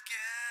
skin.